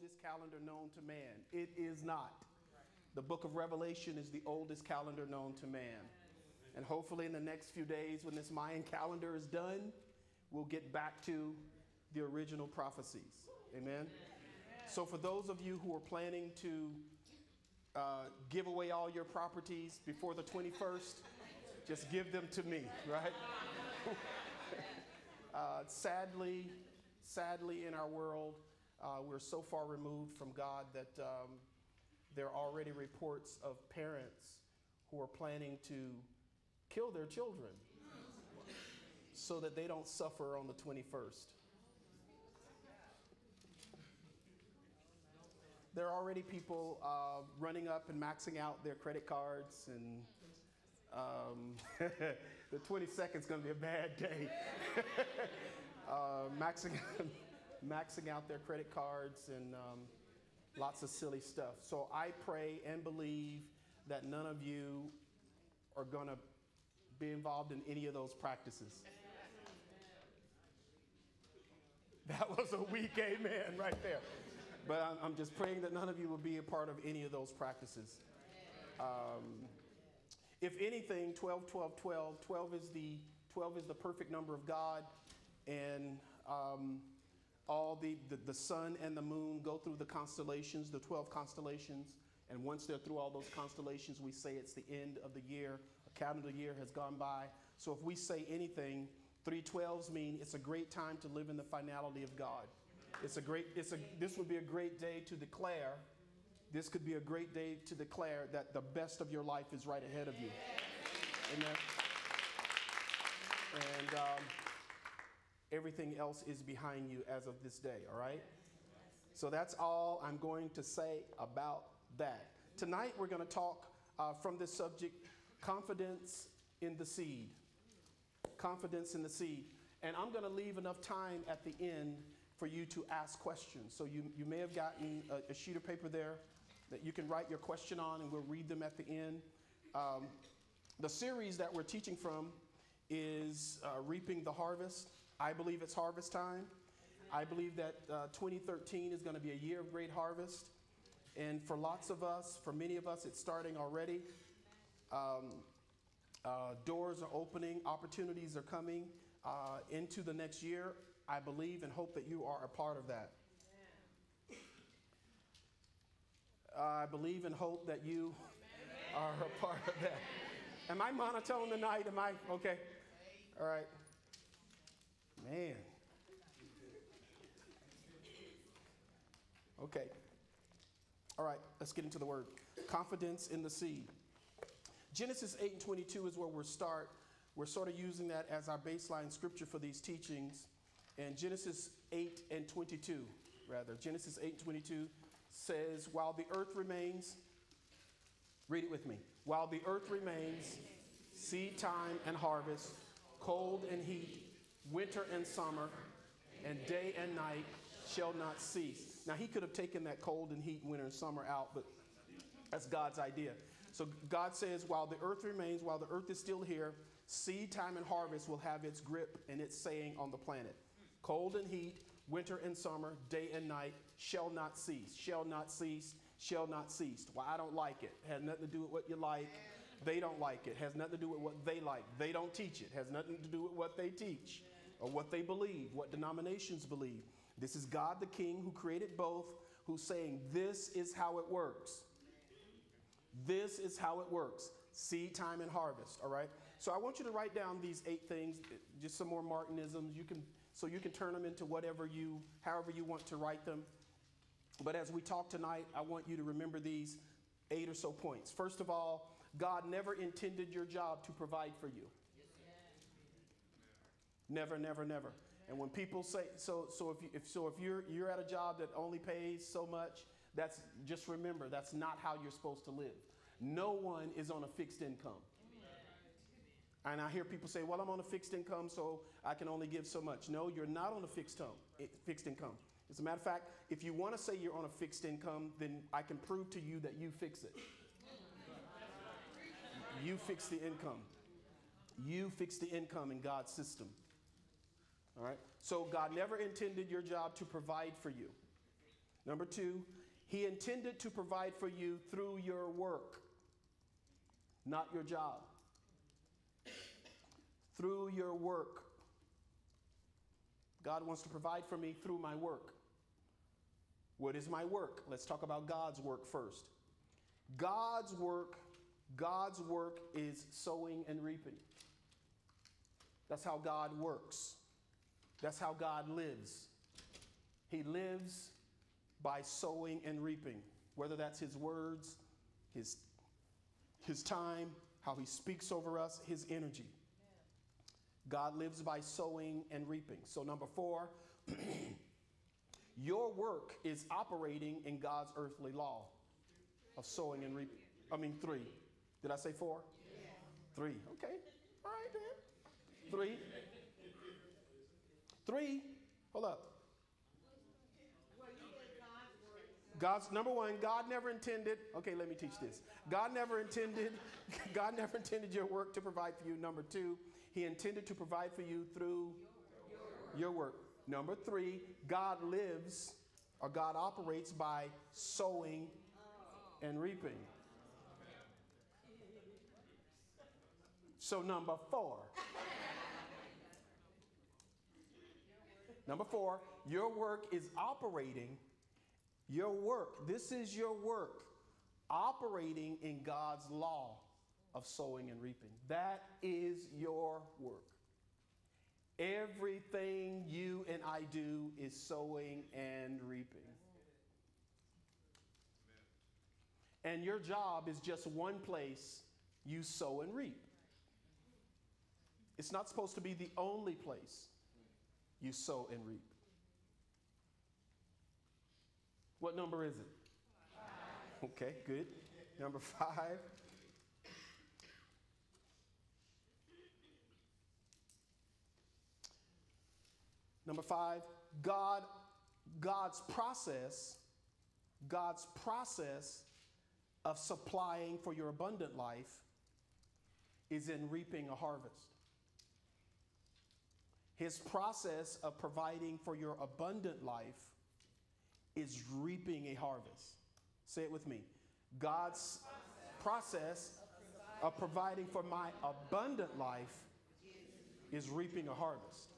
oldest calendar known to man. It is not. The book of Revelation is the oldest calendar known to man. And hopefully, in the next few days, when this Mayan calendar is done, we'll get back to the original prophecies. Amen? So, for those of you who are planning to uh, give away all your properties before the 21st, just give them to me, right? uh, sadly, sadly, in our world, uh, we're so far removed from God that um, there are already reports of parents who are planning to kill their children so that they don't suffer on the 21st. There are already people uh, running up and maxing out their credit cards, and um, the 22nd is going to be a bad day. uh, maxing, maxing out their credit cards and um, lots of silly stuff. So I pray and believe that none of you are going to be involved in any of those practices. That was a weak amen right there. But I'm, just praying that none of you will be a part of any of those practices. Um, if anything, 12, 12, 12, 12 is the, 12 is the perfect number of God. And um, all the, the, the sun and the moon go through the constellations, the 12 constellations. And once they're through all those constellations, we say it's the end of the year. A calendar year has gone by. So if we say anything, 312s mean it's a great time to live in the finality of God. It's a great, it's a, this would be a great day to declare, this could be a great day to declare that the best of your life is right ahead of you. Amen. And um, everything else is behind you as of this day, all right? So that's all I'm going to say about that. Tonight we're going to talk uh, from this subject confidence in the seed. Confidence in the seed. And I'm going to leave enough time at the end for you to ask questions. So you, you may have gotten a, a sheet of paper there that you can write your question on, and we'll read them at the end. Um, the series that we're teaching from is uh, Reaping the Harvest. I believe it's harvest time. I believe that uh, 2013 is going to be a year of great harvest. And for lots of us, for many of us, it's starting already. Um, uh, doors are opening, opportunities are coming uh, into the next year. I believe and hope that you are a part of that. I believe and hope that you are a part of that. Am I monotone tonight? Am I okay? All right. Man. Okay. All right, let's get into the word. Confidence in the seed. Genesis 8 and 22 is where we're start. We're sort of using that as our baseline scripture for these teachings. And Genesis 8 and 22, rather, Genesis 8 and 22 says, While the earth remains, read it with me. While the earth remains, seed time and harvest, cold and heat, winter and summer, and day and night shall not cease. Now, he could have taken that cold and heat, winter and summer out, but that's God's idea. So God says, while the earth remains, while the earth is still here, seed time and harvest will have its grip and its saying on the planet. Cold and heat, winter and summer, day and night shall not cease, shall not cease, shall not cease. Well, I don't like it. it has nothing to do with what you like. They don't like it. it. Has nothing to do with what they like. They don't teach it. it. Has nothing to do with what they teach or what they believe, what denominations believe. This is God the King who created both, who's saying, This is how it works. This is how it works seed time and harvest, all right? So I want you to write down these eight things, just some more Martinisms. You can, so you can turn them into whatever you, however you want to write them. But as we talk tonight, I want you to remember these eight or so points. First of all, God never intended your job to provide for you. Never, never, never. And when people say so, so if, you, if so, if you're you're at a job that only pays so much, that's just remember that's not how you're supposed to live. No one is on a fixed income. And I hear people say, "Well, I'm on a fixed income, so I can only give so much." No, you're not on a fixed home, fixed income. As a matter of fact, if you want to say you're on a fixed income, then I can prove to you that you fix it. You fix the income. You fix the income in God's system. All right? So God never intended your job to provide for you. Number two, he intended to provide for you through your work, not your job. Through your work. God wants to provide for me through my work. What is my work? Let's talk about God's work first. God's work, God's work is sowing and reaping. That's how God works. That's how God lives. He lives by sowing and reaping, whether that's his words, his, his time, how he speaks over us, his energy. God lives by sowing and reaping. So, number four, your work is operating in God's earthly law of sowing and reaping. I mean, three. Did I say four? Yeah. Three. Okay. All right, then. Three. Three. Hold up. God's number one, God never intended, okay, let me teach this. God never intended, God never intended your work to provide for you. Number two, He intended to provide for you through your work. Number three, God lives or God operates by sowing and reaping. So, number four. Number four, your work is operating your work, this is your work, operating in God's law of sowing and reaping. That is your work. Everything you and I do is sowing and reaping. And your job is just one place you sow and reap. It's not supposed to be the only place you sow and reap. What number is it? Five. Okay, good. Number five. Number five, God, God's process, God's process of supplying for your abundant life is in reaping a harvest. His process of providing for your abundant life is reaping a harvest. Say it with me. God's process of providing for my abundant life is reaping a harvest.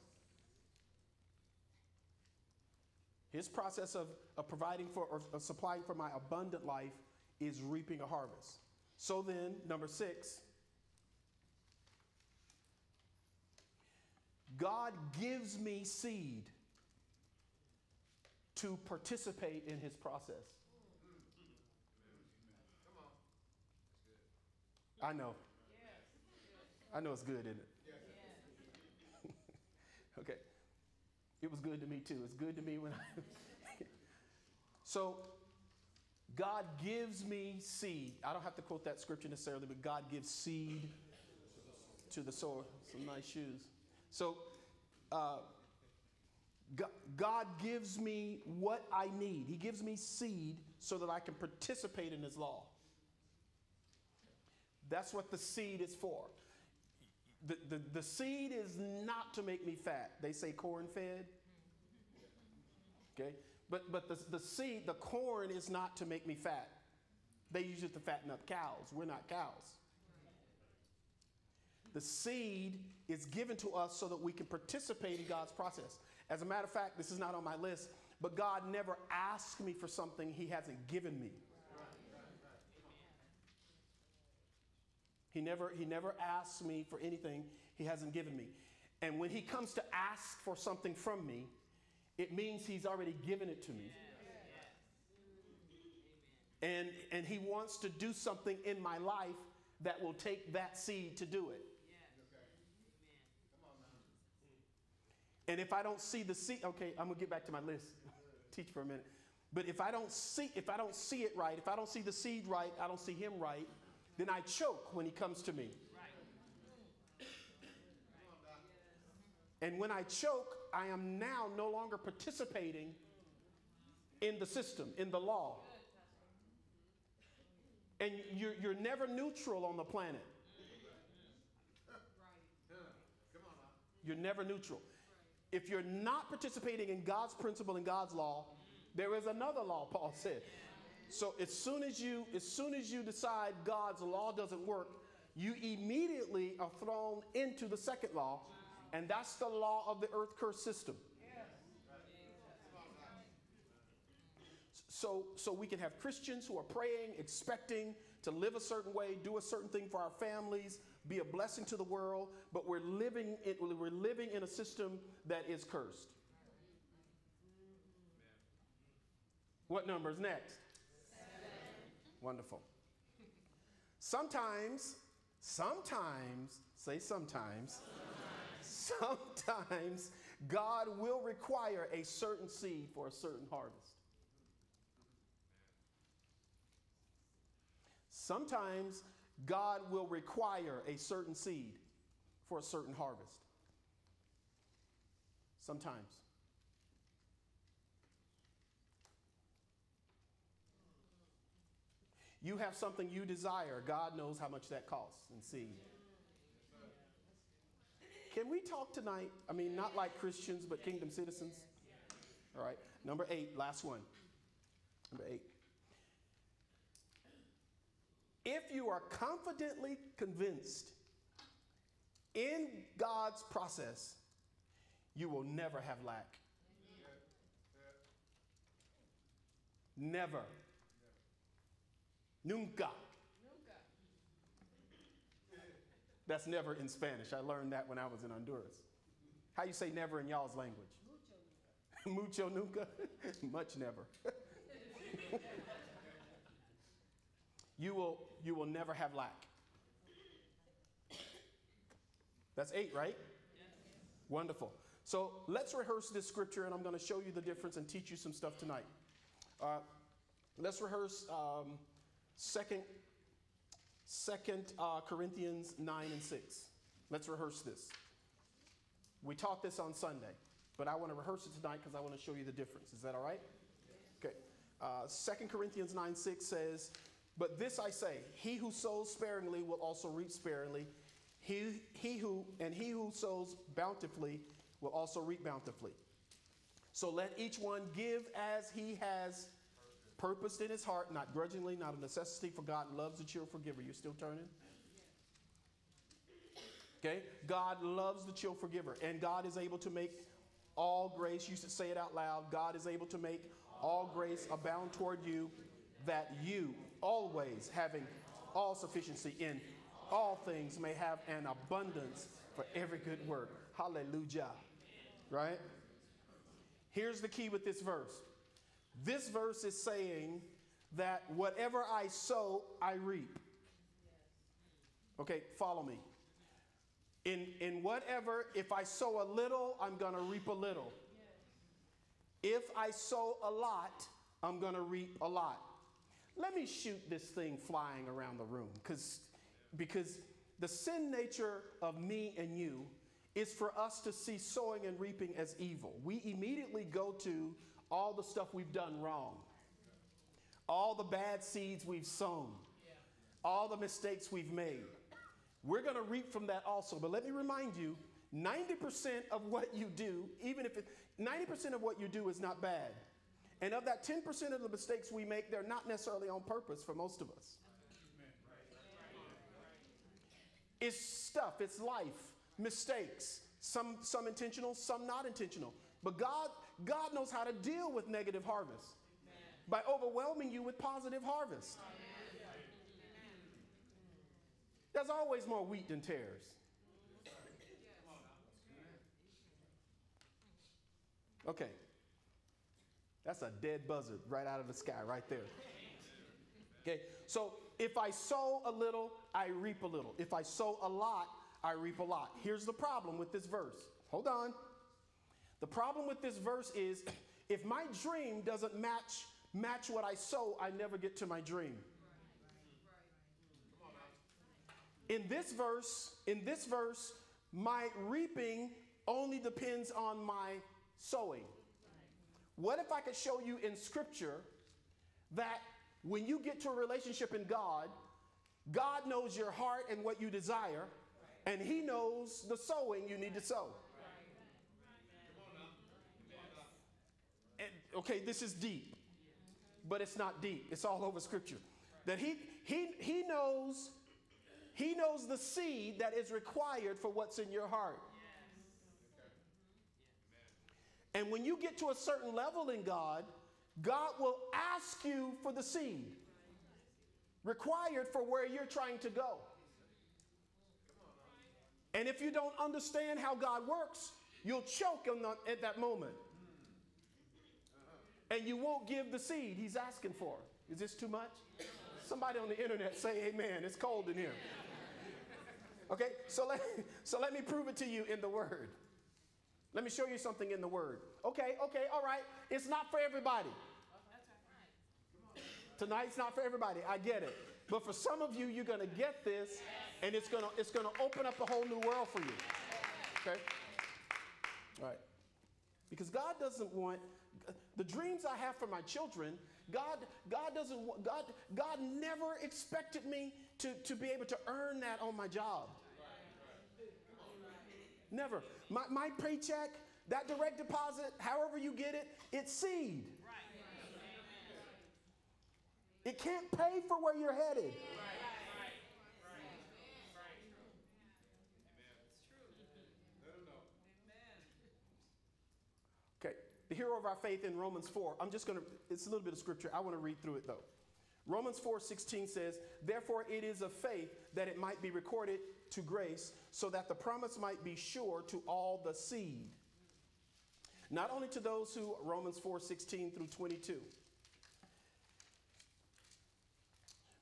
His process of, of providing for or of supplying for my abundant life is reaping a harvest. So then, number six, God gives me seed to participate in his process. I know. I know it's good, isn't it? okay. It was good to me too. It's good to me when I. so, God gives me seed. I don't have to quote that scripture necessarily, but God gives seed to the sower. Some nice shoes. So, uh, God gives me what I need. He gives me seed so that I can participate in His law. That's what the seed is for. The, the, the seed is not to make me fat. They say corn fed. Okay? But, but the, the seed, the corn is not to make me fat. They use it to fatten up cows. We're not cows. The seed is given to us so that we can participate in God's process. As a matter of fact, this is not on my list, but God never asked me for something He hasn't given me. He never, he never asks me for anything He hasn't given me. And when He comes to ask for something from me, it means He's already given it to me. And, and He wants to do something in my life that will take that seed to do it. And if I don't see the seed, okay, I'm gonna get back to my list. Teach for a minute. But if I don't see, if I don't see it right, if I don't see the seed right, I don't see him right, then I choke when he comes to me. And when I choke, I am now no longer participating in the system, in the law. And you're, you're never neutral on the planet. You're never neutral if you're not participating in God's principle and God's law, there is another law, Paul said. So as soon as you as soon as you decide God's law doesn't work, you immediately are thrown into the second law, and that's the law of the earth curse system. So, so we can have Christians who are praying, expecting to live a certain way, do a certain thing for our families, be a blessing to the world, but we're living in, we're living in a system that is cursed. What number is next? Wonderful. Sometimes, sometimes, say sometimes, sometimes, sometimes God will require a certain seed for a certain harvest. Sometimes God will require a certain seed for a certain harvest. Sometimes. You have something you desire. God knows how much that costs in seed. Can we talk tonight? I mean, not like Christians, but kingdom citizens. All right. Number eight, last one. Number eight. If you are confidently convinced in God's process, you will never have lack. Never. Nunca. That's never in Spanish. I learned that when I was in Honduras. How you say never in y'all's language? Mucho nunca. Much never. you will you will never have lack. That's 8, right? Wonderful. So let's rehearse this scripture, and I'm going to show you the difference and teach you some stuff tonight. Uh, let's rehearse um, second, second uh, Corinthians 9 and 6. Let's rehearse this. We taught this on Sunday, but I want to rehearse it tonight because I want to show you the difference. Is that all right? Okay. Uh, 2 Corinthians 9 6 says, But this I say, he who sows sparingly will also reap sparingly. He, he who, and he who sows bountifully will also reap bountifully. So let each one give as he has purposed in his heart, not grudgingly, not a necessity, for God loves the cheerful giver. You're still turning? Okay? God loves the cheerful giver, and God is able to make all grace, you should say it out loud, God is able to make all grace abound toward you, that you always having all sufficiency in all things may have an abundance for every good work. Hallelujah. Right? Here's the key with this verse this verse is saying that whatever I sow, I reap. Okay, follow me. In, in whatever, if I sow a little, I'm going to reap a little. If I sow a lot, I'm going to reap a lot. Let me shoot this thing flying around the room because because the sin nature of me and you is for us to see sowing and reaping as evil. We immediately go to all the stuff we've done wrong, all the bad seeds we've sown, all the mistakes we've made. We're going to reap from that also. But let me remind you 90% of what you do, even if it, 90% of what you do is not bad. And of that 10% of the mistakes we make, they're not necessarily on purpose for most of us. It's stuff, it's life, mistakes, some, some intentional, some not intentional. But God, God knows how to deal with negative harvest by overwhelming you with positive harvest. There's always more wheat than tares. Okay. That's a dead buzzard right out of the sky, right there. Okay, so if I sow a little, I reap a little. If I sow a lot, I reap a lot. Here's the problem with this verse. Hold on. The problem with this verse is if my dream doesn't match match what I sow, I never get to my dream. In this verse, in this verse, my reaping only depends on my sowing. What if I could show you in scripture that when you get to a relationship in God, God knows your heart and what you desire, and He knows the sowing you need to sow. And, Okay, this is deep, but it's not deep. It's all over Scripture. That he he he knows he knows the seed that is required for what's in your heart. And when you get to a certain level in God, God will ask you for the seed required for where you're trying to go. And if you don't understand how God works, you'll choke at that moment. And you won't give the seed he's asking for. Is this too much? Somebody on the internet say amen. It's cold in here. Okay, so let, so let me prove it to you in the Word. Let me show you something in the Word. Okay, okay, all right. It's not for everybody. Tonight's not for everybody. I get it. But for some of you, you're going to get this, and it's going to it's going to open up a whole new world for you. Okay? All right. Because God doesn't want the dreams I have for my children. God, God doesn't want, God, God never expected me to, to be able to earn that on my job. Never. My, my paycheck, that direct deposit, however you get it, it's seed. Right. It can't pay for where you're headed. Okay, the hero of our faith in Romans 4. I'm just going to, it's a little bit of scripture. I want to read through it though. Romans 4 16 says, Therefore it is of faith that it might be recorded to grace, so that the promise might be sure to all the seed. Not only to those who, Romans 4 16 through 22,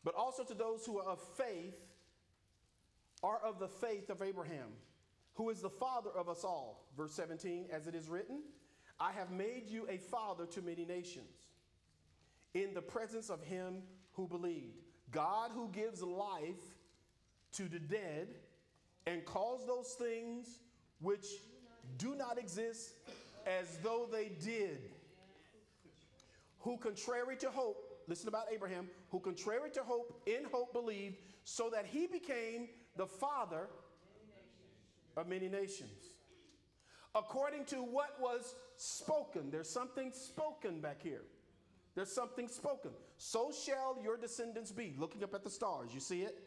but also to those who are of faith, are of the faith of Abraham, who is the father of us all. Verse 17, as it is written, I have made you a father to many nations in the presence of him who believed. God who gives life to the dead and calls those things which do not exist as though they did. Who, contrary to hope, listen about Abraham, who, contrary to hope, in hope believed, so that he became the father of many nations. According to what was spoken, there's something spoken back here. There's something spoken. So shall your descendants be. Looking up at the stars, you see it?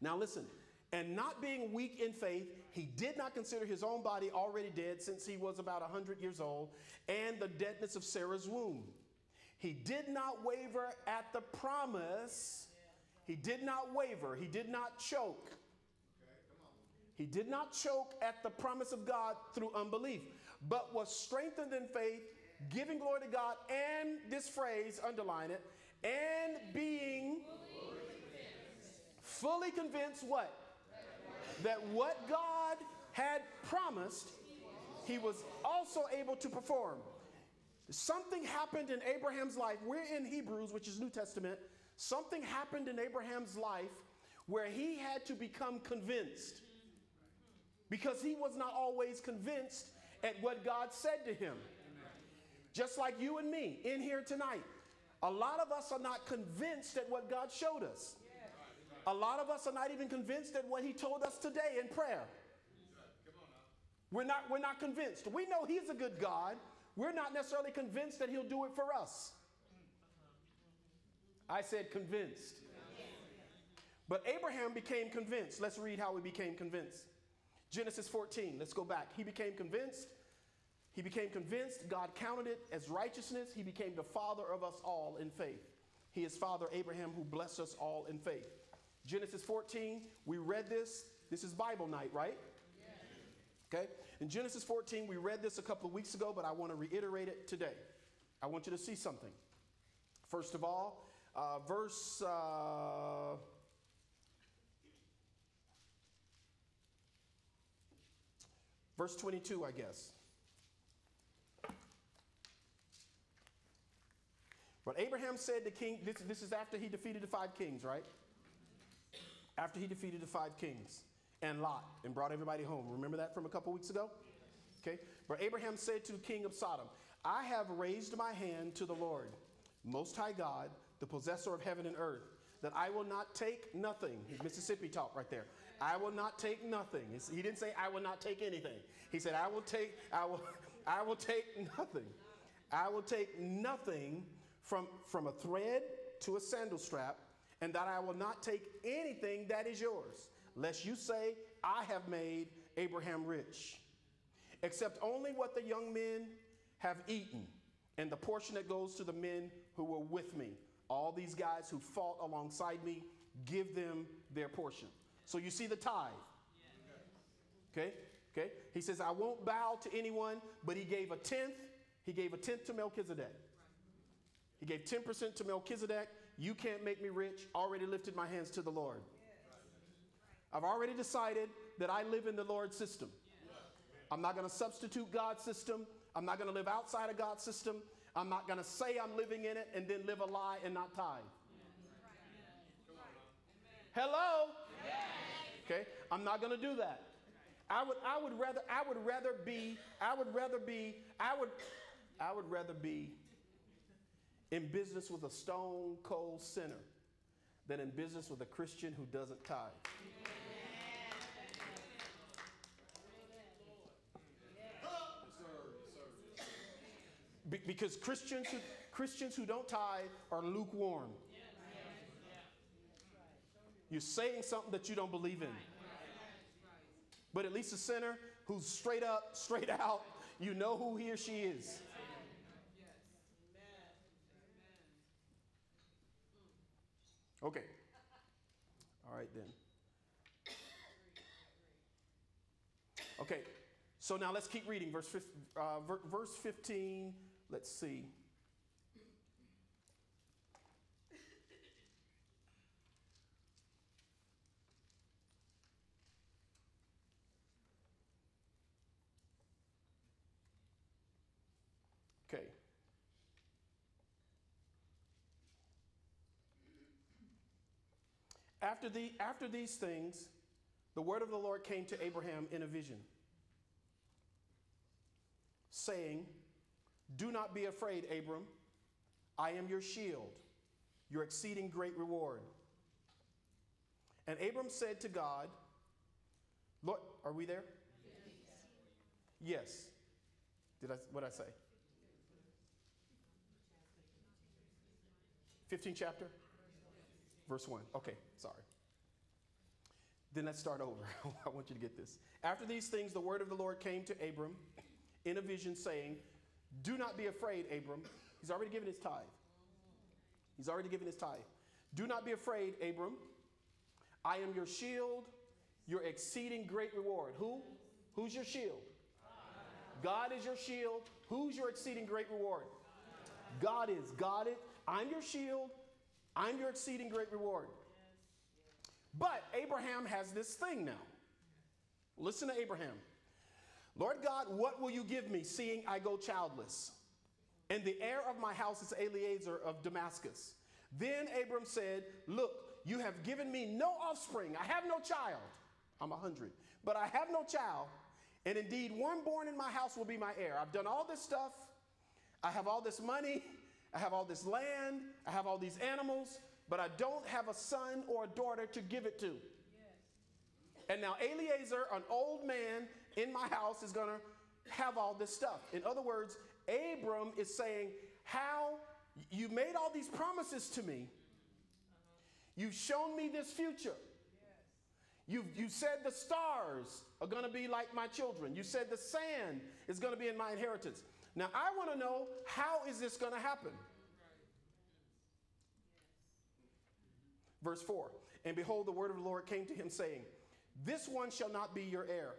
Now listen. And not being weak in faith, he did not consider his own body already dead since he was about 100 years old, and the deadness of Sarah's womb. He did not waver at the promise. He did not waver. He did not choke. He did not choke at the promise of God through unbelief, but was strengthened in faith giving glory to God, and this phrase, underline it, and being fully convinced what? That what God had promised, he was also able to perform. Something happened in Abraham's life. We're in Hebrews, which is New Testament. Something happened in Abraham's life where he had to become convinced because he was not always convinced at what God said to him. Just like you and me in here tonight. A lot of us are not convinced at what God showed us. A lot of us are not even convinced at what He told us today in prayer. We're not, we're not convinced. We know He's a good God. We're not necessarily convinced that He'll do it for us. I said convinced. But Abraham became convinced. Let's read how he became convinced. Genesis 14, let's go back. He became convinced he became convinced, God counted it as righteousness. He became the father of us all in faith. He is Father Abraham who blessed us all in faith. Genesis 14, we read this. This is Bible night, right? Okay? In Genesis 14, we read this a couple of weeks ago, but I want to reiterate it today. I want you to see something. First of all, uh, verse. Uh, verse 22, I guess. But Abraham said to King, this, this is after he defeated the five kings, right? After he defeated the five kings and Lot and brought everybody home. Remember that from a couple weeks ago? Okay. But Abraham said to the king of Sodom, I have raised my hand to the Lord, Most High God, the possessor of heaven and earth, that I will not take nothing. Mississippi talk right there. I will not take nothing. He didn't say I will not take anything. He said I will take I will I will take nothing I will take nothing from, from a thread to a sandal strap, and that I will not take anything that is yours, lest you say, I have made Abraham rich, except only what the young men have eaten, and the portion that goes to the men who were with me. All these guys who fought alongside me, give them their portion. So you see the tithe. Okay? Okay? He says, I won't bow to anyone, but he gave a tenth. He gave a tenth to Melchizedek. He gave 10% to Melchizedek. You can't make me rich. Already lifted my hands to the Lord. I've already decided that I live in the Lord's system. I'm not going to substitute God's system. I'm not going to live outside of God's system. I'm not going to say I'm living in it and then live a lie and not tithe. Hello? Okay? I'm not going to do that. I would, I would rather, I would rather be, I would rather be, I would, I would rather be in business with a stone cold sinner than in business with a Christian who doesn't tithe. Be- because Christians who, Christians who don't tithe are lukewarm. You're saying something that you don't believe in. But at least a sinner who's straight up, straight out, you know who he or she is. Okay. All right then. Okay. So now let's keep reading. Verse, uh, verse 15. Let's see. Okay. After, the, after these things, the word of the Lord came to Abraham in a vision, saying, Do not be afraid, Abram. I am your shield, your exceeding great reward. And Abram said to God, Lord, are we there? Yes. yes. Did I what did I say? 15 chapter? Verse 1. Okay, sorry. Then let's start over. I want you to get this. After these things, the word of the Lord came to Abram in a vision, saying, Do not be afraid, Abram. He's already given his tithe. He's already given his tithe. Do not be afraid, Abram. I am your shield, your exceeding great reward. Who? Who's your shield? God is your shield. Who's your exceeding great reward? God is. God is. I'm your shield. I'm your exceeding great reward. But Abraham has this thing now. Listen to Abraham. Lord God, what will you give me, seeing I go childless? And the heir of my house is Eliezer of Damascus. Then Abram said, Look, you have given me no offspring. I have no child. I'm a hundred. But I have no child. And indeed, one born in my house will be my heir. I've done all this stuff. I have all this money. I have all this land. I have all these animals. But I don't have a son or a daughter to give it to. Yes. And now Eliezer, an old man in my house, is going to have all this stuff. In other words, Abram is saying, How you made all these promises to me. Uh-huh. You've shown me this future. You've you said the stars are going to be like my children. You said the sand is going to be in my inheritance. Now I want to know how is this going to happen? Verse 4 And behold, the word of the Lord came to him, saying, This one shall not be your heir,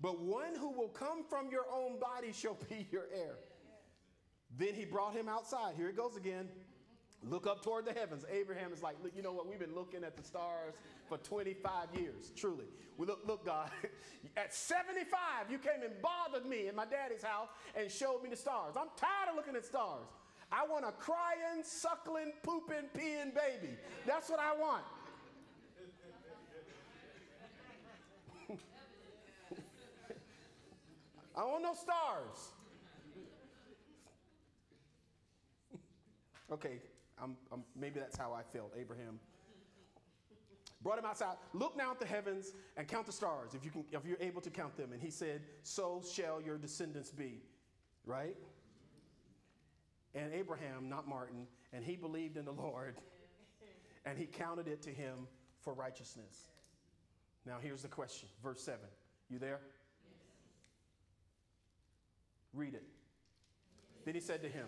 but one who will come from your own body shall be your heir. Then he brought him outside. Here it goes again. Look up toward the heavens. Abraham is like, look, you know what? We've been looking at the stars for 25 years, truly. We look, look, God, at 75, you came and bothered me in my daddy's house and showed me the stars. I'm tired of looking at stars. I want a crying, suckling, pooping, peeing baby. That's what I want. I want no stars. okay, I'm, I'm, maybe that's how I felt, Abraham. Brought him outside. Look now at the heavens and count the stars, if you can, if you're able to count them. And he said, "So shall your descendants be." Right? and Abraham, not Martin, and he believed in the Lord, and he counted it to him for righteousness. Now, here's the question, verse 7. You there? Read it. Then he said to him,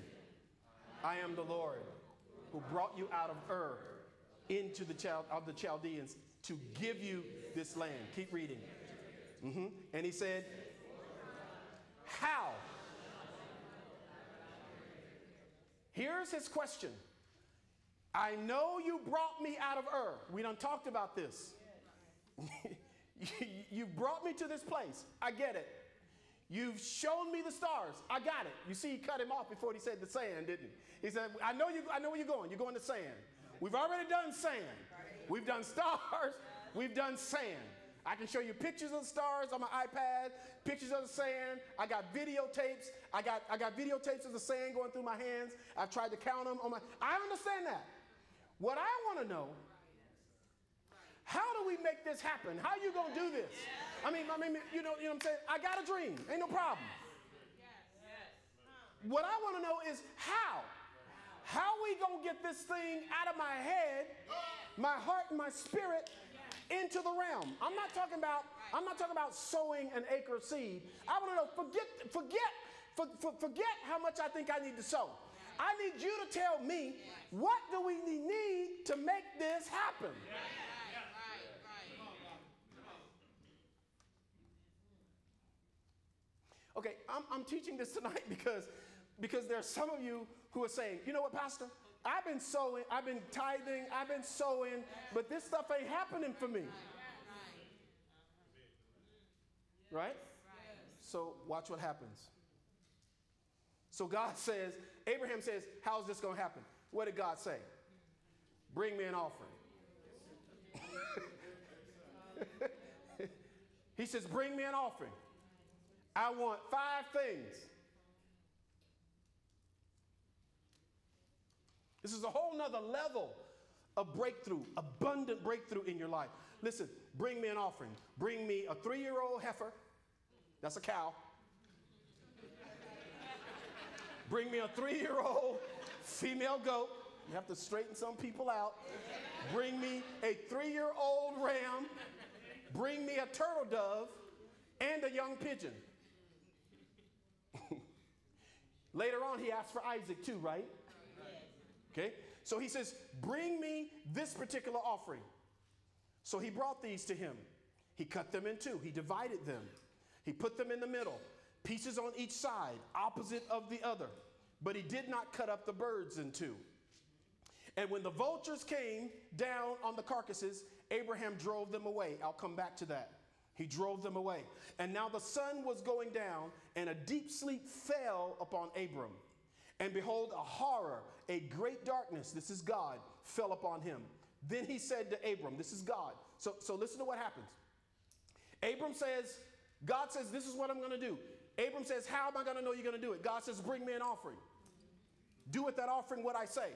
I am the Lord who brought you out of Ur into the child of the Chaldeans to give you this land. Keep reading. Mm-hmm. And he said, How? Here's his question. I know you brought me out of Ur. We done talked about this. you brought me to this place. I get it. You've shown me the stars. I got it. You see, he cut him off before he said the sand, didn't he? He said, I know you, I know where you're going. You're going to sand. We've already done sand. We've done stars. We've done sand. I can show you pictures of the stars on my iPad, pictures of the sand. I got videotapes. I got, I got videotapes of the sand going through my hands. I've tried to count them on my. I understand that. What I want to know, how do we make this happen? How are you gonna do this? I mean, I mean, you know, you know what I'm saying? I got a dream. Ain't no problem. What I want to know is how. How we gonna get this thing out of my head, my heart, and my spirit into the realm? I'm not talking about. I'm not talking about sowing an acre of seed. I want to know. Forget. Forget. For, for, forget how much I think I need to sow. I need you to tell me what do we need to make this happen. Okay, I'm, I'm teaching this tonight because, because there are some of you who are saying, you know what, Pastor? I've been sowing, I've been tithing, I've been sowing, but this stuff ain't happening for me. Right? So watch what happens. So God says, Abraham says, How's this going to happen? What did God say? Bring me an offering. he says, Bring me an offering. I want five things. This is a whole nother level of breakthrough, abundant breakthrough in your life. Listen, bring me an offering. Bring me a three year old heifer. That's a cow. bring me a three year old female goat. You have to straighten some people out. Bring me a three year old ram. Bring me a turtle dove and a young pigeon. Later on, he asked for Isaac too, right? Okay? So he says, Bring me this particular offering. So he brought these to him. He cut them in two, he divided them, he put them in the middle, pieces on each side, opposite of the other. But he did not cut up the birds in two. And when the vultures came down on the carcasses, Abraham drove them away. I'll come back to that. He drove them away. And now the sun was going down, and a deep sleep fell upon Abram. And behold, a horror, a great darkness, this is God, fell upon him. Then he said to Abram, This is God. So, so listen to what happens. Abram says, God says, This is what I'm going to do. Abram says, How am I going to know you're going to do it? God says, Bring me an offering. Do with that offering what I say.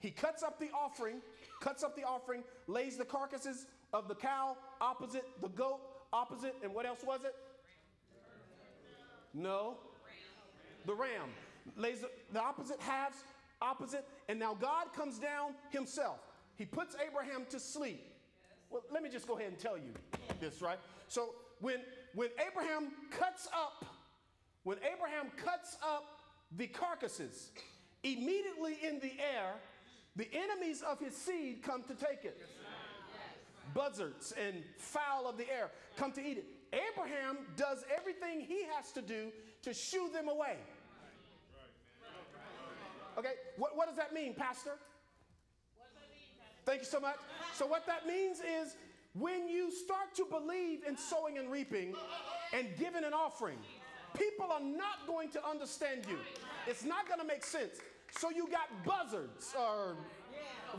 He cuts up the offering, cuts up the offering, lays the carcasses of the cow opposite the goat opposite, and what else was it? No. The ram. Lays the opposite halves, opposite, and now God comes down himself. He puts Abraham to sleep. Well, let me just go ahead and tell you this, right? So when when Abraham cuts up, when Abraham cuts up the carcasses, immediately in the air, the enemies of his seed come to take it buzzards and fowl of the air come to eat it. Abraham does everything he has to do to shoo them away. Okay, what, what does that mean, Pastor? Thank you so much. So, what that means is when you start to believe in sowing and reaping and giving an offering, people are not going to understand you. It's not going to make sense. So, you got buzzards or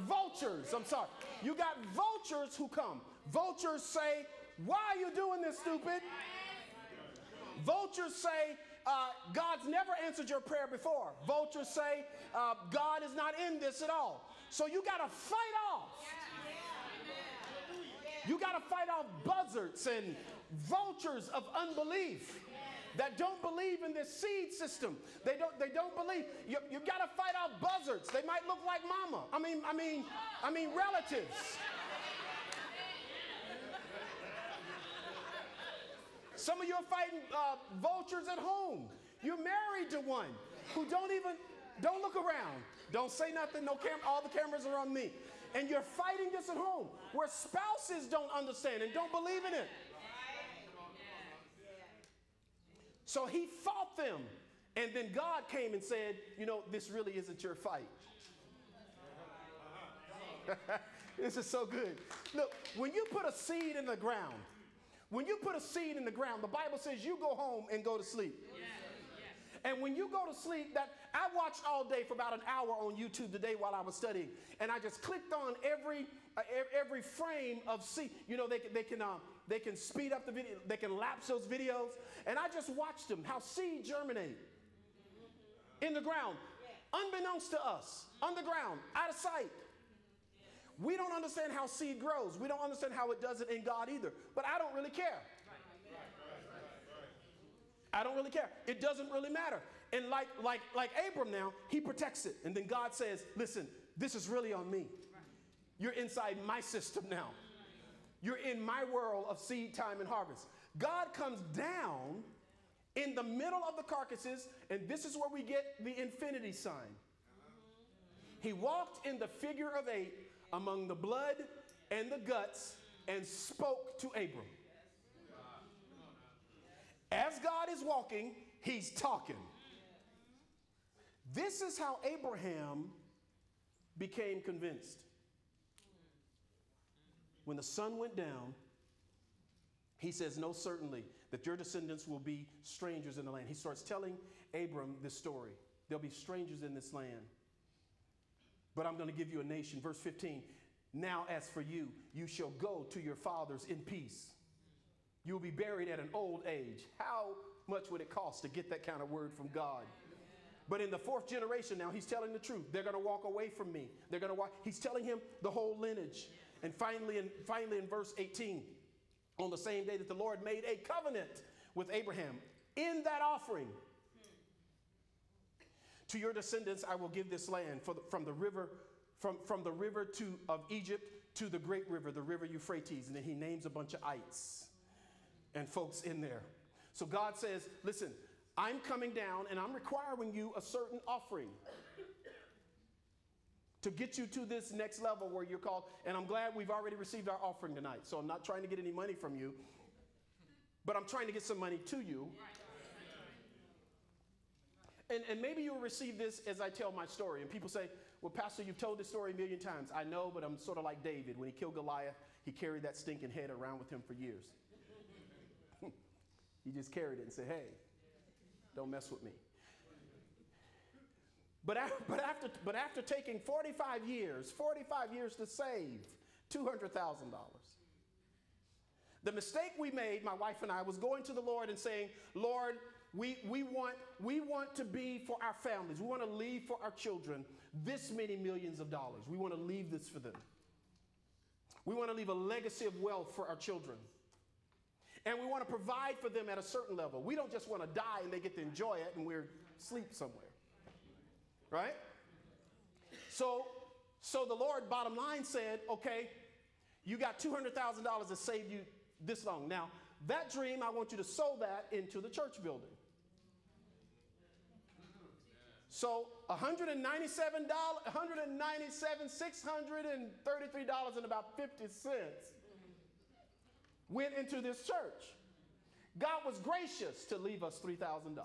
vultures, I'm sorry. You got vultures who come. Vultures say, Why are you doing this, stupid? Vultures say, uh, God's never answered your prayer before. Vultures say, uh, God is not in this at all. So you got to fight off. You got to fight off buzzards and vultures of unbelief. That don't believe in this seed system. They don't, they don't believe. You, you got to fight off buzzards. They might look like mama. I mean, I mean, I mean relatives. Some of you are fighting uh, vultures at home. You're married to one who don't even, don't look around. Don't say nothing. No camera. All the cameras are on me. And you're fighting this at home where spouses don't understand and don't believe in it. So he fought them. And then God came and said, You know, this really isn't your fight. this is so good. Look, when you put a seed in the ground, when you put a seed in the ground, the Bible says you go home and go to sleep. And when you go to sleep, that I watched all day for about an hour on YouTube today while I was studying, and I just clicked on every uh, every frame of seed. You know, they can they can um, they can speed up the video, they can lapse those videos, and I just watched them how seed germinate in the ground, unbeknownst to us, underground, out of sight. We don't understand how seed grows. We don't understand how it does it in God either. But I don't really care. I don't really care. It doesn't really matter. And like like like Abram now, he protects it. And then God says, "Listen, this is really on me. You're inside my system now. You're in my world of seed time and harvest." God comes down in the middle of the carcasses, and this is where we get the infinity sign. He walked in the figure of eight among the blood and the guts and spoke to Abram. As God is walking, he's talking. This is how Abraham became convinced. When the sun went down, he says, Know, certainly, that your descendants will be strangers in the land. He starts telling Abram this story. There'll be strangers in this land but I'm going to give you a nation. Verse 15 Now, as for you, you shall go to your fathers in peace. You will be buried at an old age. How much would it cost to get that kind of word from God? But in the fourth generation now, he's telling the truth. They're going to walk away from me. They're going to walk. He's telling him the whole lineage. And finally, in, finally, in verse 18, on the same day that the Lord made a covenant with Abraham, in that offering, to your descendants I will give this land the, from the river, from, from the river to, of Egypt to the great river, the river Euphrates. And then he names a bunch of ites and folks in there. So God says, listen, I'm coming down and I'm requiring you a certain offering to get you to this next level where you're called. And I'm glad we've already received our offering tonight. So I'm not trying to get any money from you, but I'm trying to get some money to you. And, and maybe you'll receive this as I tell my story. And people say, Well, Pastor, you've told this story a million times. I know, but I'm sort of like David. When he killed Goliath, he carried that stinking head around with him for years. He just carried it and said, Hey, don't mess with me. But after, but, after, but after taking 45 years, 45 years to save $200,000, the mistake we made, my wife and I, was going to the Lord and saying, Lord, we, we, want, we want to be for our families, we want to leave for our children this many millions of dollars. We want to leave this for them. We want to leave a legacy of wealth for our children. And we want to provide for them at a certain level. We don't just want to die and they get to enjoy it and we're asleep somewhere. Right? So, so the Lord, bottom line, said, okay, you got $200,000 to save you this long. Now, that dream, I want you to sow that into the church building. So $197, 197, $633 and about 50 cents went into this church. God was gracious to leave us $3,000.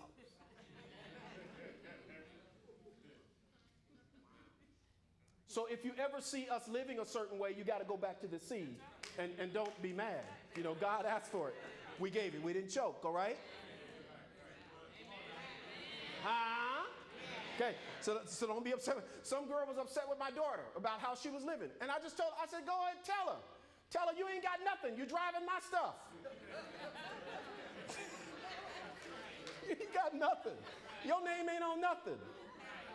So if you ever see us living a certain way, you got to go back to the seed and, and don't be mad. You know, God asked for it. We gave it. We didn't choke, all right? Huh? Okay, so, so don't be upset. Some girl was upset with my daughter about how she was living. And I just told her, I said, go ahead and tell her. Tell her you ain't got nothing. You driving my stuff. you ain't got nothing. Your name ain't on nothing.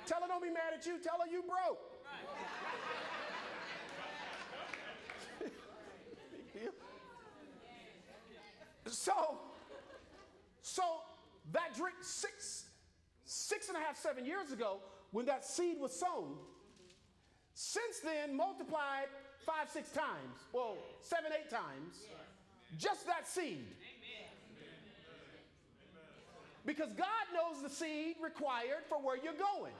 Tell her don't be mad at you. Tell her you broke. So, so that drink six, six and a half, seven years ago, when that seed was sown, since then multiplied five, six times, well, seven, eight times, just that seed. Because God knows the seed required for where you're going.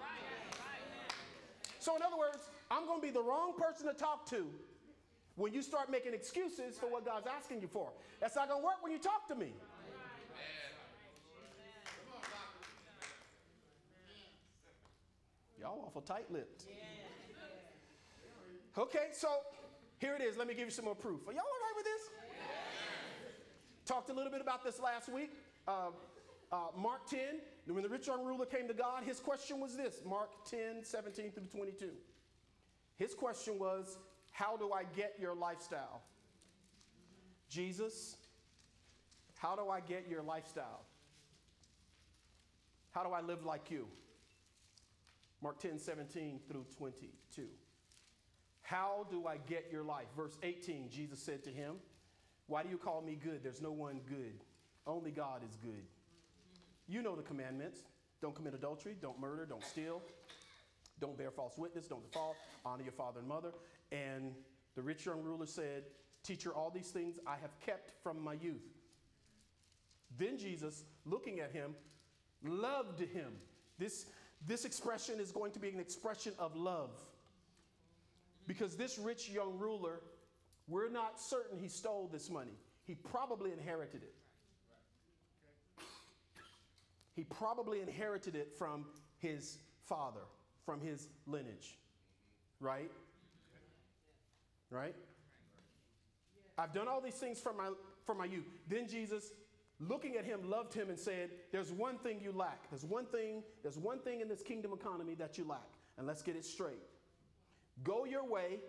So, in other words, I'm going to be the wrong person to talk to when you start making excuses for what God's asking you for. That's not going to work when you talk to me. Y'all awful tight lipped. Okay, so here it is. Let me give you some more proof. Are y'all all right with this? Talked a little bit about this last week. Uh, uh, Mark 10, when the rich young ruler came to God, his question was this Mark 10, 17 through 22. His question was, How do I get your lifestyle? Jesus, how do I get your lifestyle? How do I live like you? Mark 10, 17 through 22. How do I get your life? Verse 18, Jesus said to him, Why do you call me good? There's no one good. Only God is good. You know the commandments don't commit adultery, don't murder, don't steal, don't bear false witness, don't defraud, honor your father and mother. And the rich young ruler said, Teacher, all these things I have kept from my youth. Then Jesus, looking at him, loved him. This, this expression is going to be an expression of love. Because this rich young ruler, we're not certain he stole this money. He probably inherited it. He probably inherited it from his father, from his lineage. Right? Right? I've done all these things for my, for my youth. Then Jesus, looking at him, loved him and said, There's one thing you lack. There's one thing, there's one thing in this kingdom economy that you lack. And let's get it straight. Go your way.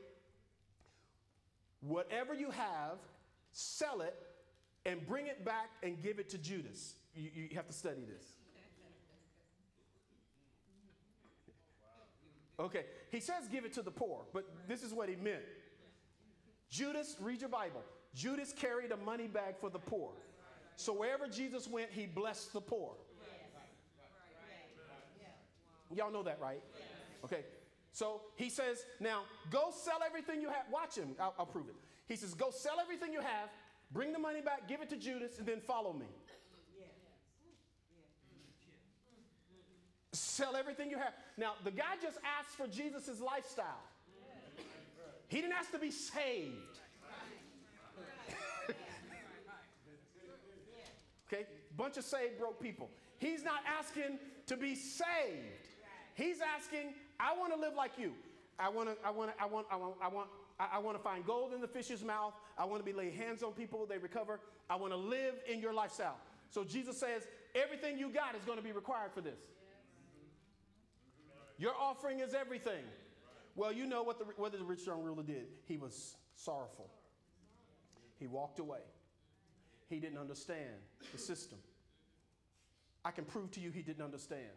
Whatever you have, sell it and bring it back and give it to Judas. You, you have to study this. Okay, he says give it to the poor, but this is what he meant. Judas, read your Bible. Judas carried a money bag for the poor. So wherever Jesus went, he blessed the poor. Y'all know that, right? Okay. So he says, now go sell everything you have. Watch him. I'll, I'll, prove it. He says, go sell everything you have, bring the money back, give it to Judas, and then follow me. Sell everything you have. Now, the guy just asked for Jesus' lifestyle. He didn't ask to be saved. okay? Bunch of saved broke people. He's not asking to be saved. He's asking, I want to live like you. I want to, I want to, I want, I want, I want, I want to find gold in the fish's mouth. I want to be lay hands on people, they recover. I want to live in your lifestyle. So Jesus says, everything you got is going to be required for this. Your offering is everything. Well, you know what the, what the rich young ruler did. He was sorrowful. He walked away. He didn't understand the system. I can prove to you he didn't understand.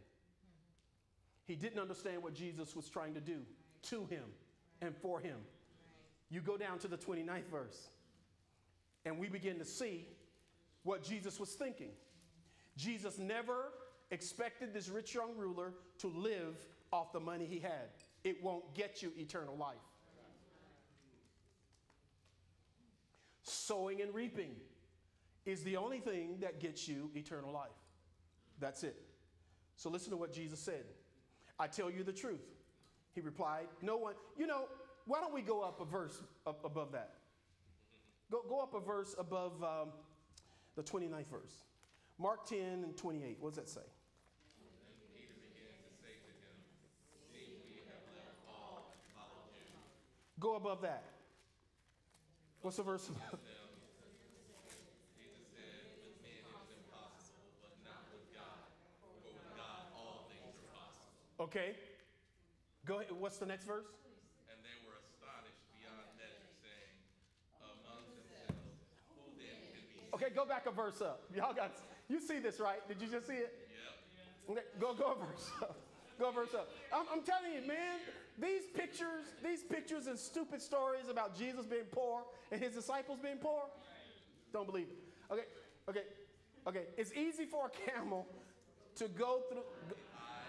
He didn't understand what Jesus was trying to do to him and for him. You go down to the 29th verse, and we begin to see what Jesus was thinking. Jesus never expected this rich young ruler to live off the money he had. It won't get you eternal life. Sowing and reaping is the only thing that gets you eternal life. That's it. So listen to what Jesus said. I tell you the truth. He replied, No one, you know, why don't we go up a verse up above that? Go, go up a verse above um, the 29th verse. Mark 10 and 28. What does that say? Go above that. What's the verse? Okay. Go ahead. What's the next verse? And they were astonished beyond measure, saying among themselves, who then can be Okay, go back a verse up. Y'all got you see this, right? Did you just see it? Yep. Okay, go go a verse up. Go a verse up. I'm, I'm telling you, man, these pictures, these pictures and stupid stories about Jesus being poor and his disciples being poor, don't believe it. Okay, okay, Okay, it's easy for a camel to go through.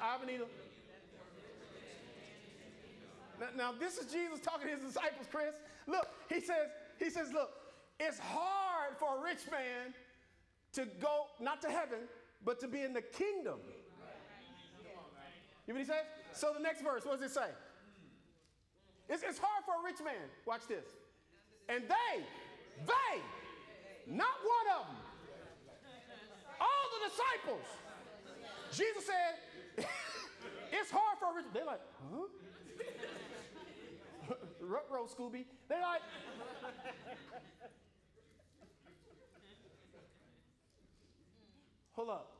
Avenida. Now, now, this is Jesus talking to his disciples, Chris. Look, he says, he says, look, it's hard for a rich man to go not to heaven, but to be in the kingdom. You know what he says? So the next verse, what does it say? It's, it's hard for a rich man. Watch this. And they, they, not one of them, all the disciples. Jesus said, it's hard for a rich. They're like, huh? Row, Scooby. They're like, hold up.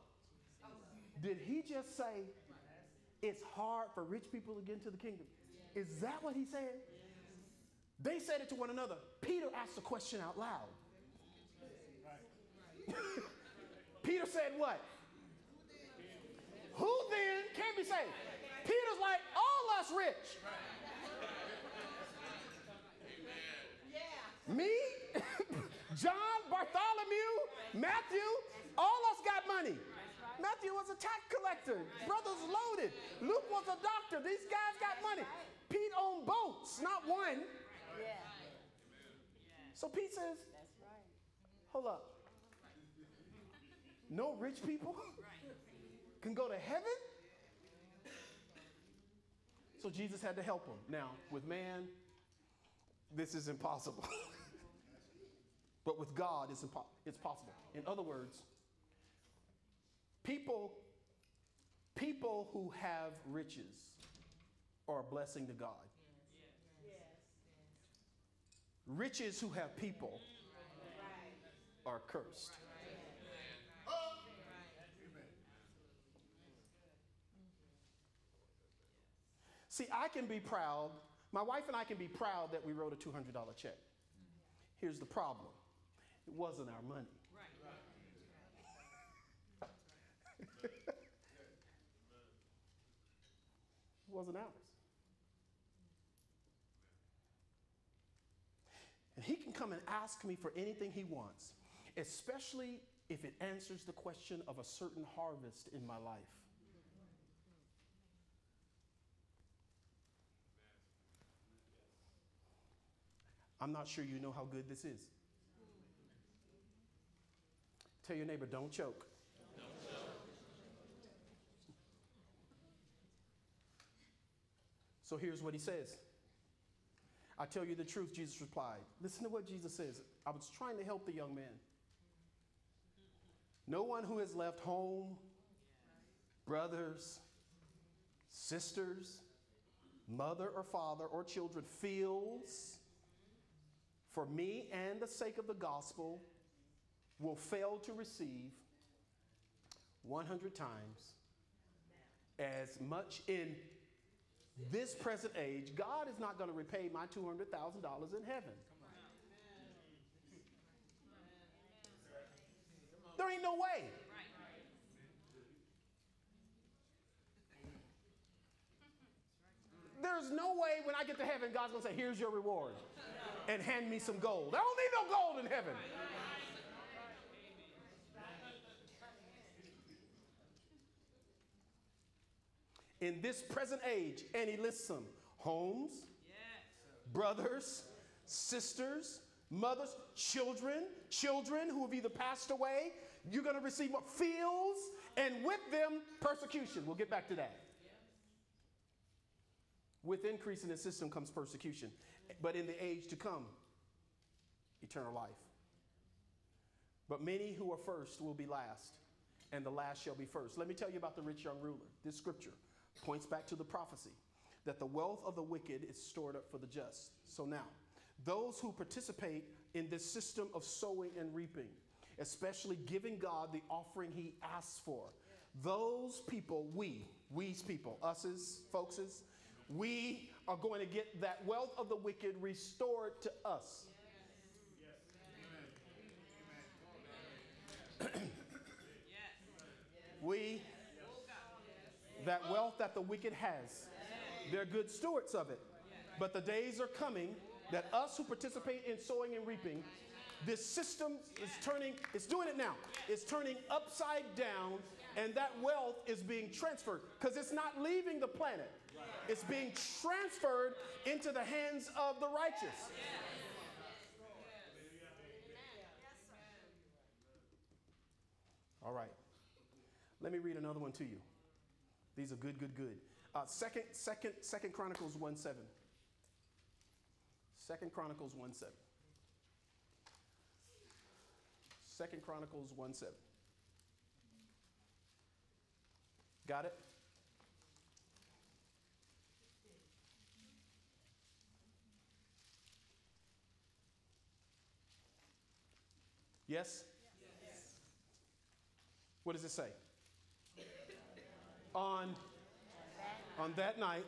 Did he just say it's hard for rich people to get into the kingdom? Is that what he said? They said it to one another. Peter asked the question out loud. Peter said, What? Who then can be saved? Peter's like, All us rich. Me, John, Bartholomew, Matthew, all us got money. Matthew was a tax collector. Brothers loaded. Luke was a doctor. These guys got money. Pete owned boats, not one. So Pete says, Hold up. No rich people can go to heaven? So Jesus had to help him. Now, with man, this is impossible. but with God, it's, impo- it's possible. In other words, people, people who have riches are a blessing to God. Riches who have people are cursed. See, I can be proud. My wife and I can be proud that we wrote a $200 check. Here's the problem it wasn't our money. it wasn't ours. And he can come and ask me for anything he wants, especially if it answers the question of a certain harvest in my life. I'm not sure you know how good this is. Tell your neighbor, don't choke. So here's what he says. I tell you the truth, Jesus replied. Listen to what Jesus says. I was trying to help the young man. No one who has left home, brothers, sisters, mother or father or children feels for me and the sake of the gospel will fail to receive 100 times as much in this present age. God is not going to repay my $200,000 in heaven. There ain't no way. There's no way when I get to heaven, God's going to say, Here's your reward and hand me some gold. I don't need no gold in heaven. In this present age, and he lists homes, brothers, sisters, mothers, children, children who have either passed away, you're going to receive what? Fields, and with them, persecution. We'll get back to that. With increase in the system comes persecution but in the age to come, eternal life. But many who are first will be last, and the last shall be first. Let me tell you about the rich young ruler. This scripture points back to the prophecy that the wealth of the wicked is stored up for the just. So now, those who participate in this system of sowing and reaping, especially giving God the offering he asks for, those people, we, we's people, us's, folkses, we are going to get that wealth of the wicked restored to us. we, that wealth that the wicked has, they're good stewards of it. But the days are coming that us who participate in sowing and reaping This system is turning, it's doing it now. It's turning upside down, and that wealth is being transferred because it's not leaving the planet, it's being transferred into the hands of the righteous. All right. Let me read another one to you. These are good, good, good. Uh, second, second, second Chronicles 1 7. Second Chronicles 1 7. Second Chronicles 1 7. Got it? Yes? yes? What does it say? On, on that night,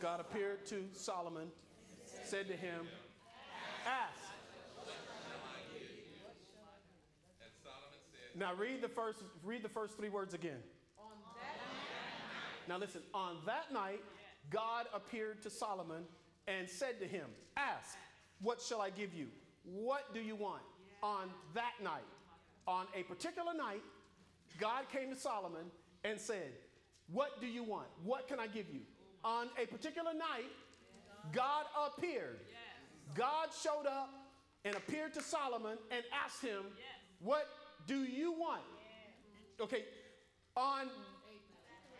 God appeared to Solomon, said to him, Ask. Now read the first read the first three words again. Now listen, on that night, God appeared to Solomon and said to him, Ask, what shall I give you? What do you want? On that night, on a particular night, God came to Solomon and said, What do you want? What can I give you? On a particular night, God appeared. God showed up and appeared to Solomon and asked him, What do you want? Okay, on,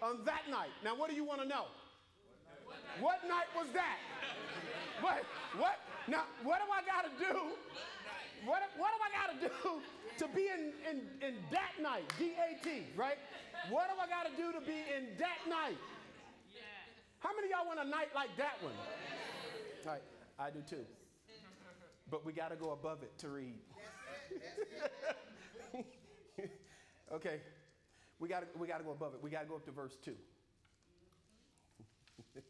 on that night. Now, what do you want to know? What night was that? What? What? Now, what do I got to do? What, what do I got to do to be in, in, in that night? D A T, right? What do I got to do to be in that night? How many y'all want a night like that one? All right, I do too. But we got to go above it to read. okay, we got we got to go above it. We got to go up to verse two.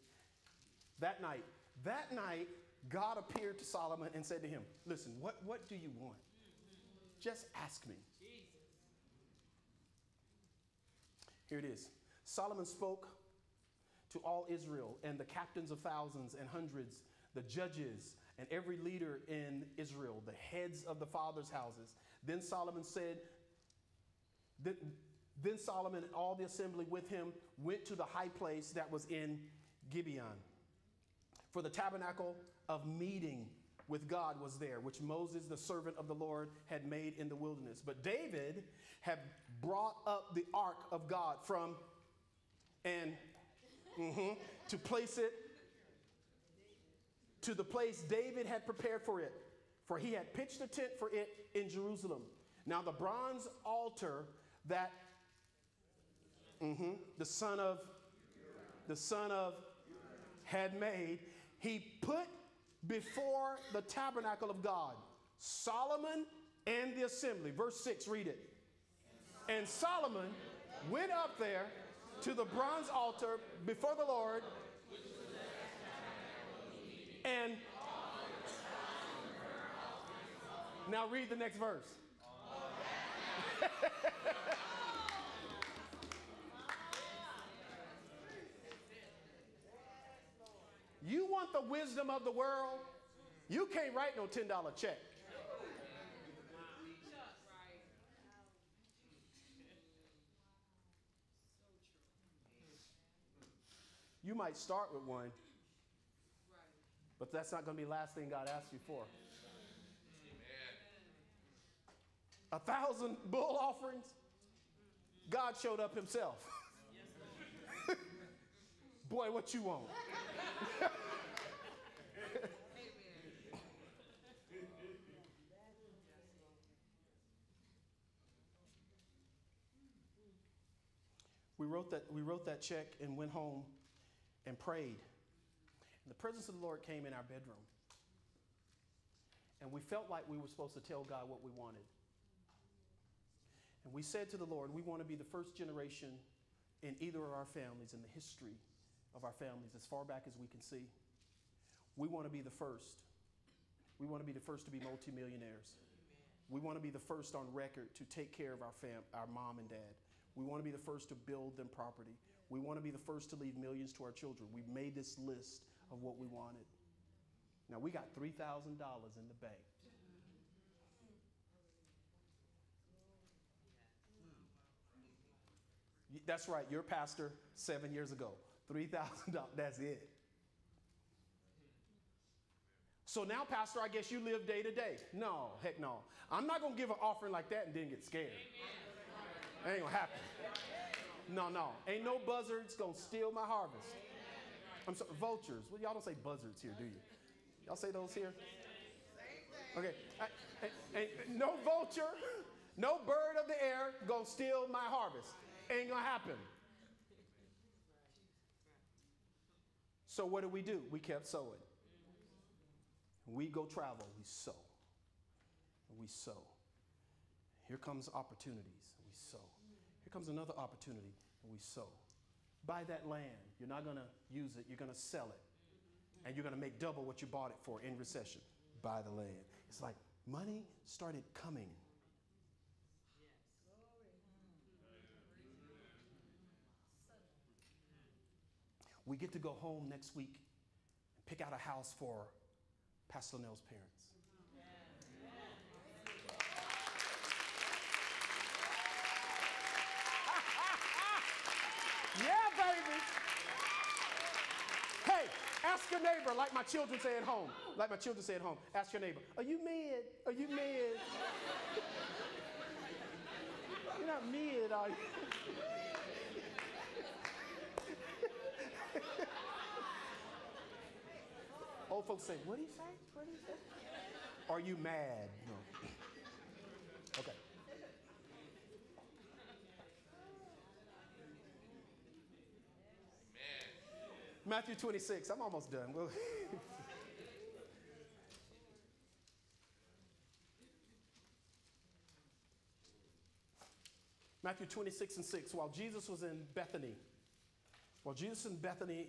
that night, that night, God appeared to Solomon and said to him, "Listen, what what do you want? Just ask me." Here it is. Solomon spoke to all Israel and the captains of thousands and hundreds, the judges, and every leader in Israel, the heads of the fathers' houses. Then Solomon said, then Solomon and all the assembly with him went to the high place that was in Gibeon. For the tabernacle of meeting with God was there, which Moses, the servant of the Lord, had made in the wilderness. But David had brought up the ark of God from and mhm, to place it to the place David had prepared for it, for he had pitched a tent for it in Jerusalem. Now the bronze altar that mhm, the son of the son of had made, he put before the tabernacle of God, Solomon and the assembly. Verse 6, read it. And Solomon went up there to the bronze altar before the Lord and now read the next verse. you want the wisdom of the world? You can't write no $10 check. You might start with one, but that's not going to be the last thing God asks you for. A thousand bull offerings, God showed up himself. Boy, what you want? We wrote that we wrote that check and went home and prayed. And the presence of the Lord came in our bedroom. And we felt like we were supposed to tell God what we wanted. And we said to the Lord, we want to be the first generation in either of our families, in the history of our families as far back as we can see. We want to be the first. We want to be the first to be multimillionaires. We want to be the first on record to take care of our, fam- our mom and dad. We want to be the first to build them property. We want to be the first to leave millions to our children. We've made this list of what we wanted. Now we got $3,000 in the bank. That's right, your pastor seven years ago. $3,000, that's it. So now, Pastor, I guess you live day to day. No, heck no. I'm not going to give an offering like that and then get scared. That ain't going to happen. No, no. Ain't no buzzards going to steal my harvest. I'm sorry, vultures. Well, y'all don't say buzzards here, do you? Y'all say those here? Okay. I, I, I, no vulture, no bird of the air going to steal my harvest. Ain't going to happen. So what do we do? We kept sowing. We go travel, we sow. We sow. Here comes opportunities, we sow. Here comes another opportunity, and we sow. Buy that land. You're not going to use it, you're going to sell it. And you're going to make double what you bought it for in recession. Buy the land. It's like money started coming. We get to go home next week and pick out a house for Pastor Linnell's parents. yeah, baby. Hey, ask your neighbor, like my children say at home. Like my children say at home. Ask your neighbor, are you mad? Are you mad? You're not mad, are you? Old folks say, what do you say? What do you say? Are you mad? No. Okay. Matthew 26. I'm almost done. We'll Matthew 26 and 6. While Jesus was in Bethany, while Jesus in Bethany,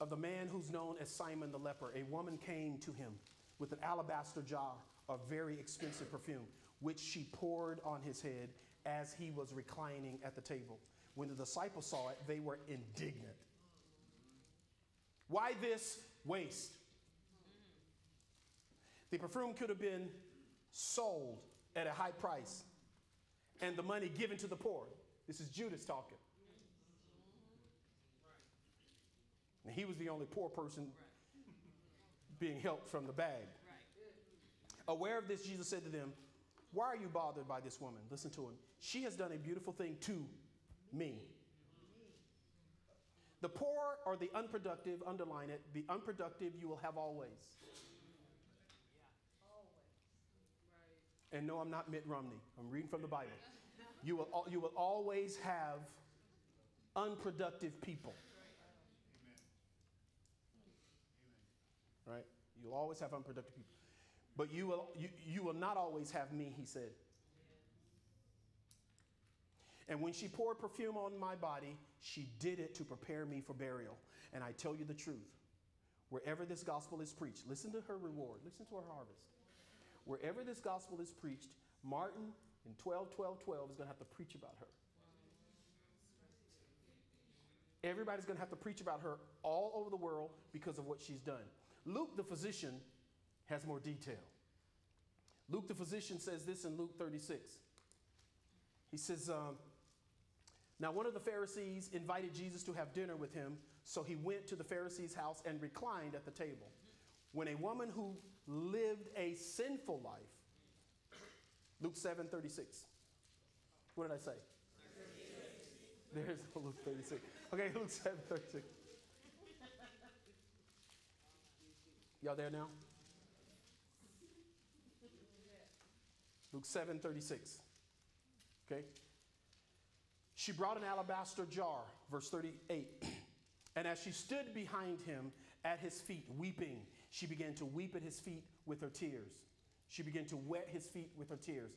of the man who's known as Simon the leper, a woman came to him with an alabaster jar of very expensive perfume, which she poured on his head as he was reclining at the table. When the disciples saw it, they were indignant. Why this waste? The perfume could have been sold at a high price and the money given to the poor. This is Judas talking. And he was the only poor person being helped from the bag. Aware of this, Jesus said to them, Why are you bothered by this woman? Listen to him. She has done a beautiful thing to me. The poor or the unproductive, underline it, the unproductive you will have always. And no, I'm not Mitt Romney. I'm reading from the Bible. You will, you will always have unproductive people. Right? You'll always have unproductive people. But you will, you, you will not always have me, he said. And when she poured perfume on my body, she did it to prepare me for burial. And I tell you the truth wherever this gospel is preached, listen to her reward, listen to her harvest. Wherever this gospel is preached, Martin in 12 12 12 is going to have to preach about her. Everybody's going to have to preach about her all over the world because of what she's done. Luke, the physician, has more detail. Luke, the physician, says this in Luke 36. He says, um, Now one of the Pharisees invited Jesus to have dinner with him, so he went to the Pharisee's house and reclined at the table. When a woman who lived a sinful life, Luke 7 36. What did I say? There's Luke 36. Okay, Luke 7 36. Y'all there now? Luke 7 36. Okay? She brought an alabaster jar, verse 38. And as she stood behind him at his feet, weeping, she began to weep at his feet with her tears. She began to wet his feet with her tears.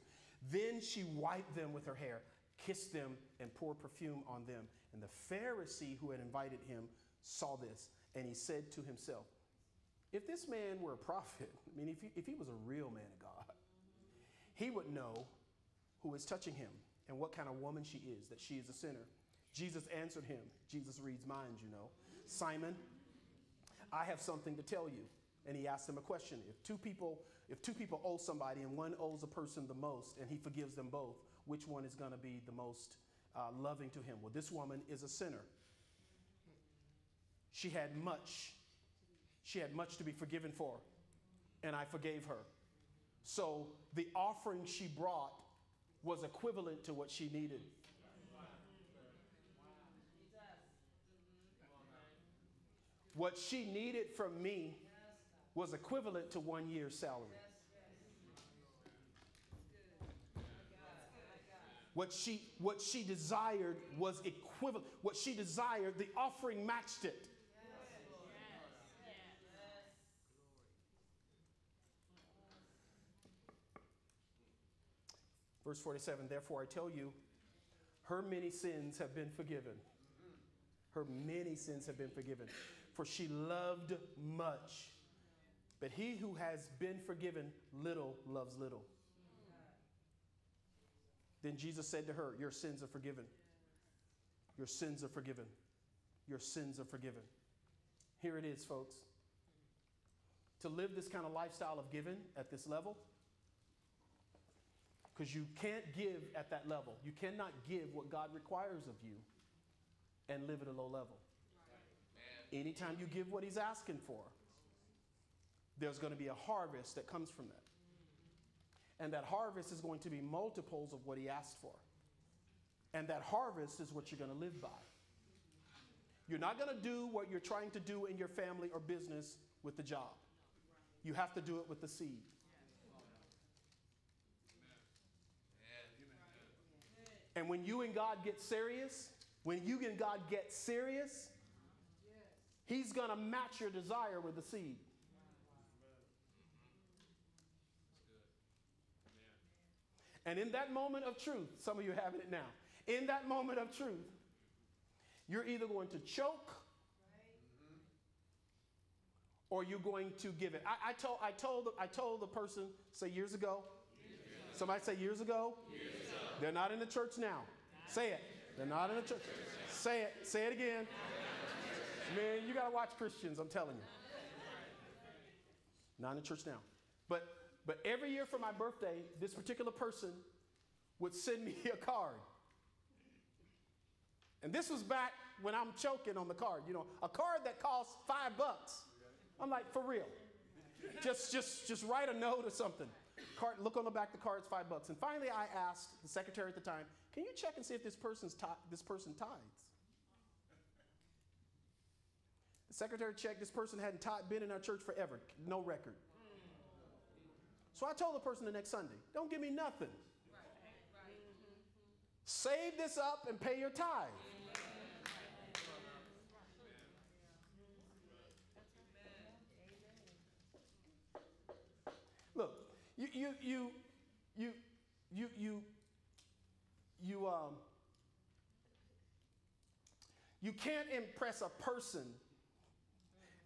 Then she wiped them with her hair, kissed them, and poured perfume on them. And the Pharisee who had invited him saw this, and he said to himself, If this man were a prophet, I mean, if he, if he was a real man of God, he would know who is touching him and what kind of woman she is, that she is a sinner. Jesus answered him. Jesus reads minds, you know. Simon, I have something to tell you. And he asked him a question. If two people, if two people owe somebody and one owes a person the most and he forgives them both, which one is going to be the most uh, loving to him. Well, this woman is a sinner. She had much. She had much to be forgiven for, and I forgave her. So the offering she brought was equivalent to what she needed. What she needed from me was equivalent to one year's salary. What she, what she desired was equivalent. What she desired, the offering matched it. Verse 47 Therefore I tell you, her many sins have been forgiven. Her many sins have been forgiven. For she loved much. But he who has been forgiven little loves little. Then Jesus said to her, Your sins are forgiven. Your sins are forgiven. Your sins are forgiven. Here it is, folks. To live this kind of lifestyle of giving at this level, because you can't give at that level. You cannot give what God requires of you and live at a low level. Anytime you give what He's asking for, there's going to be a harvest that comes from that. And that harvest is going to be multiples of what He asked for. And that harvest is what you're going to live by. You're not going to do what you're trying to do in your family or business with the job. You have to do it with the seed. And when you and God get serious, when you and God get serious, He's going to match your desire with the seed. And in that moment of truth, some of you are having it now. In that moment of truth, you're either going to choke or you're going to give it. I, I told, I, told, I told the person, say years ago. Years ago. Somebody say years ago. years ago. They're not in the church now. Say it. They're not in the church. Say it. Say it again. Man, you got to watch Christians, I'm telling you. Not in the church now. But but every year for my birthday, this particular person would send me a card. And this was back when I'm choking on the card, you know, a card that costs five bucks. I'm like, for real. Just, just, just write a note or something. Card, look on the back of the card, it's five bucks. And finally, I asked the secretary at the time, can you check and see if this, person's this person tithes? The secretary checked, this person hadn't taught, been in our church forever, no record. So I told the person the next Sunday, don't give me nothing. Save this up and pay your tithe. Look, you you you you you you um you can't impress a person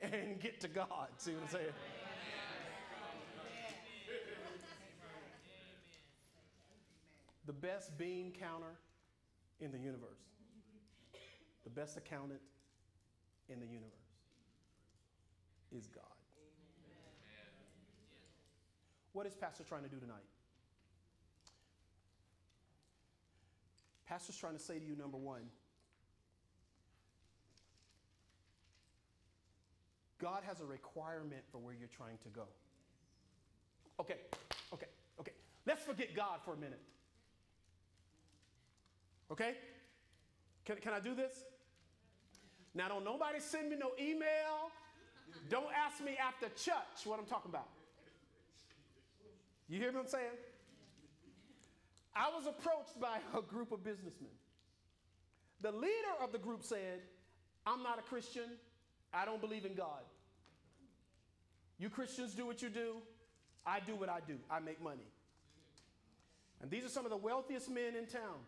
and get to God. See what I'm saying? the best bean counter in the universe, the best accountant in the universe is God. What is Pastor trying to do tonight? Pastor's trying to say to you, number one, God has a requirement for where you're trying to go. Okay, okay, okay. Let's forget God for a minute. Okay? Can, can I do this? Now, don't nobody send me no email. Don't ask me after church what I'm talking about. You hear what I'm saying? I was approached by a group of businessmen. The leader of the group said, I'm not a Christian. I don't believe in God. You Christians do what you do. I do what I do. I make money. And these are some of the wealthiest men in town.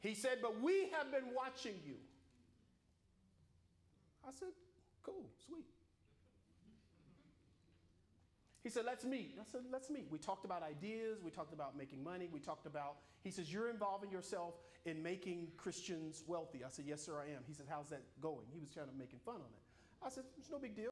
He said, But we have been watching you. I said, Cool, sweet. He said, Let's meet. I said, Let's meet. We talked about ideas. We talked about making money. We talked about, he says, You're involving yourself in making Christians wealthy. I said, Yes, sir, I am. He said, How's that going? He was trying to making fun on it. I said, It's no big deal.